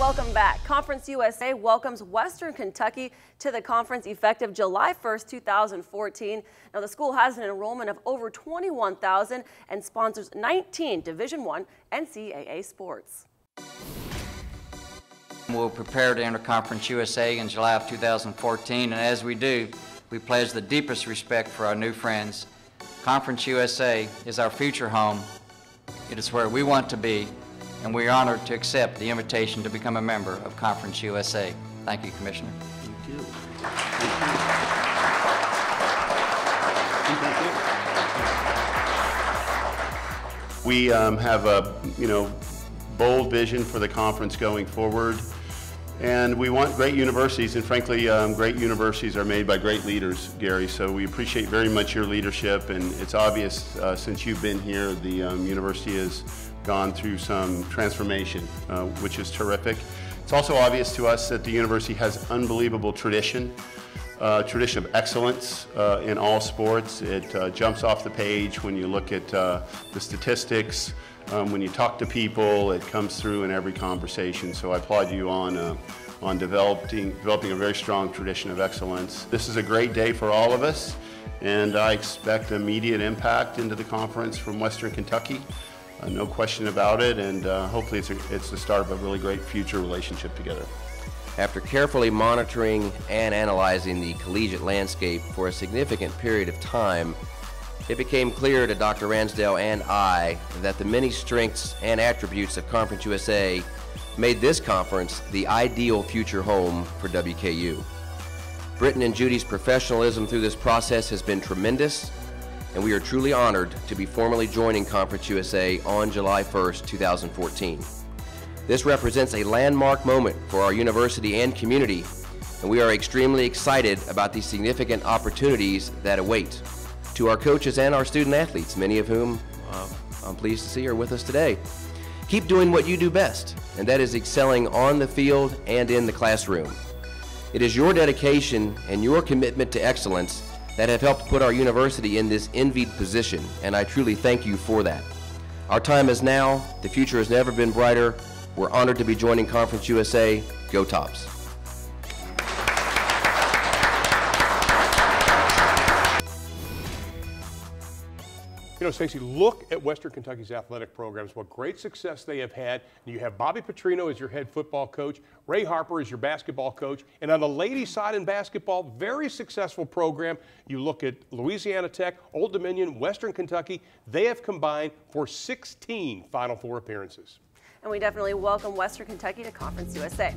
Welcome back. Conference USA welcomes Western Kentucky to the conference effective July 1st, 2014. Now, the school has an enrollment of over 21,000 and sponsors 19 Division I NCAA sports. We'll prepare to enter Conference USA in July of 2014, and as we do, we pledge the deepest respect for our new friends. Conference USA is our future home. It is where we want to be, and we are honored to accept the invitation to become a member of Conference USA. Thank you, Commissioner. Thank you. Thank you. We um, have a, you know, bold vision for the conference going forward. And we want great universities, and frankly, um, great universities are made by great leaders, Gary. So we appreciate very much your leadership, and it's obvious uh, since you've been here, the um, university has gone through some transformation, uh, which is terrific. It's also obvious to us that the university has unbelievable tradition, uh, tradition of excellence uh, in all sports. It uh, jumps off the page when you look at uh, the statistics, um, when you talk to people, it comes through in every conversation. So I applaud you on, uh, on developing, developing a very strong tradition of excellence. This is a great day for all of us, and I expect immediate impact into the conference from Western Kentucky. Uh, no question about it, and uh, hopefully it's, a, it's the start of a really great future relationship together. After carefully monitoring and analyzing the collegiate landscape for a significant period of time, it became clear to Dr. Ransdell and I that the many strengths and attributes of Conference USA made this conference the ideal future home for WKU. Britton and Judy's professionalism through this process has been tremendous, and we are truly honored to be formally joining Conference USA on July 1st, 2014. This represents a landmark moment for our university and community, and we are extremely excited about the significant opportunities that await to our coaches and our student athletes, many of whom uh, I'm pleased to see are with us today. Keep doing what you do best, and that is excelling on the field and in the classroom. It is your dedication and your commitment to excellence that have helped put our university in this envied position, and I truly thank you for that. Our time is now. The future has never been brighter. We're honored to be joining Conference USA. Go Tops. You know, Stacy, look at Western Kentucky's athletic programs, what great success they have had. You have Bobby Petrino as your head football coach, Ray Harper as your basketball coach, and on the ladies' side in basketball, very successful program. You look at Louisiana Tech, Old Dominion, Western Kentucky, they have combined for 16 Final Four appearances. And we definitely welcome Western Kentucky to Conference USA.